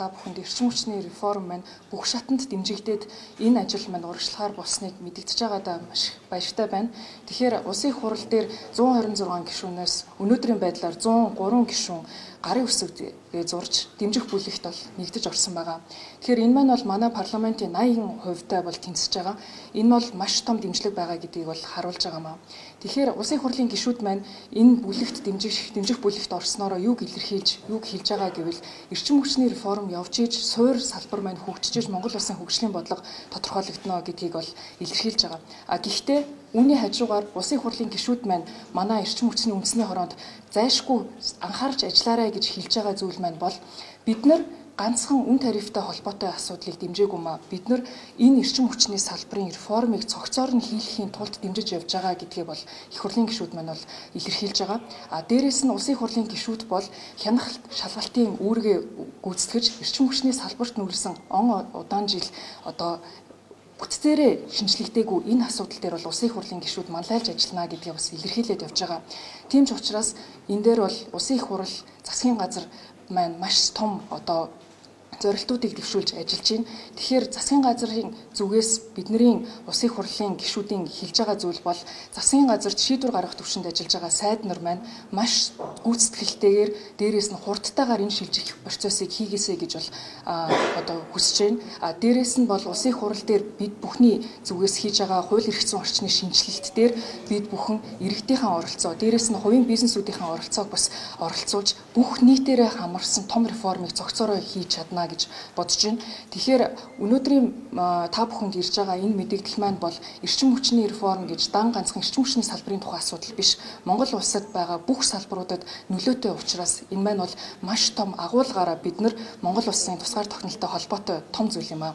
та бүхэнд эрчим хүчний реформ маань бүх шатанд дэмжигдээд энэ ажил маань урагшлахаар болсныг мэдэгдэж байгаадаа маш баяртай байна. Тэгэхээр улсын хурал дээр 126 гишүүнээс өнөөдрийн байдлаар 103 гишүүн гарын үсэг зурж дэмжих бүлэгт бол нэгдэж орсон байгаа. Тэгэхээр энэ маань бол манай парламентын 80%тай бол тэнцэж байгаа. Энэ бол маш том дэмжлэг байгаа гэдгийг бол харуулж байгаа маа. Тэгэхээр улсын хурлын гишүүд маань энэ бүлэгт дэмжих дэмжих бүлэгт орсноороо юуг илэрхийлж, юуг хэлж байгаа гэвэл эрчим хүчний реформ явж иж суур салбар маань хөгжиж Монгол улсын хөгжлийн бодлого тодорхойлогдно гэдгийг бол илэрхийлж байгаа. А гэхдээ Үүний хажуугаар улсын хурлын гишүүд маань манай эрчим хүчний үндэсний хороонд зайшгүй анхаарч ажиллаарай гэж хэлж байгаа зүйл маань бол бид нар ганцхан үн тарифтай холбоотой асуудлыг дэмжээгүй маа бид нар энэ эрчим хүчний салбарын реформыг цогцоор нь хийхин тулд дэмжиж явж байгаа гэдгээ бол их хурлын гишүүд маань бол илэрхийлж байгаа. А дээрэс нь улсын хурлын гишүүд бол хянах шалгалтын үүргээ гүйцэтгэж эрчим хүчний салбарт нүүрсэн он удаан жил одоо бүтцээрээ шинжлэхдэггүй энэ асуудал дээр бол улсын хурлын гишүүд манлайлж ажиллана гэдгийг бас илэрхийлээд явж байгаа. Тийм ч учраас энэ дээр бол улсын их хурл засгийн газар маань маш том одоо зорилтуудыг дэвшүүлж ажиллаж байна. Тэгэхээр засгийн газрын зүгээс бидний улсын хурлын гишүүдийн хэлж байгаа зүйл бол засгийн газарт шийдвэр гаргах төвшөнд ажиллаж байгаа сайд нар маань маш гүйцэтгэлтэйгээр дээрээс нь хурдтайгаар энэ шилжих процессыг хийгээсэй гэж бол одоо хүсэж байна. А дээрээс нь бол улсын хурал дээр бид бүхний зүгээс хийж байгаа хууль эрх зүйн орчны шинжилэлт дээр бид бүхэн иргэдийнхэн оролцоо, дээрээс нь хувийн бизнесүүдийн оролцоог бас оролцуулж бүх нийтээрээ хамарсан том реформыг зохицоороо хийж чадна гэж бодож байна. Тэгэхээр өнөөдрийн та бүхэнд ирж байгаа энэ мэдээлэл маань бол эрчим хүчний реформ гэж дан ганцхан эрчим хүчний салбарын тухай асуудал биш. Монгол улсад байгаа бүх салбаруудад нөлөөтэй учраас энэ маань бол маш том агуулгаараа бид нар Монгол улсын тусгаар тогтнолтой холбоотой том зүйл юм аа.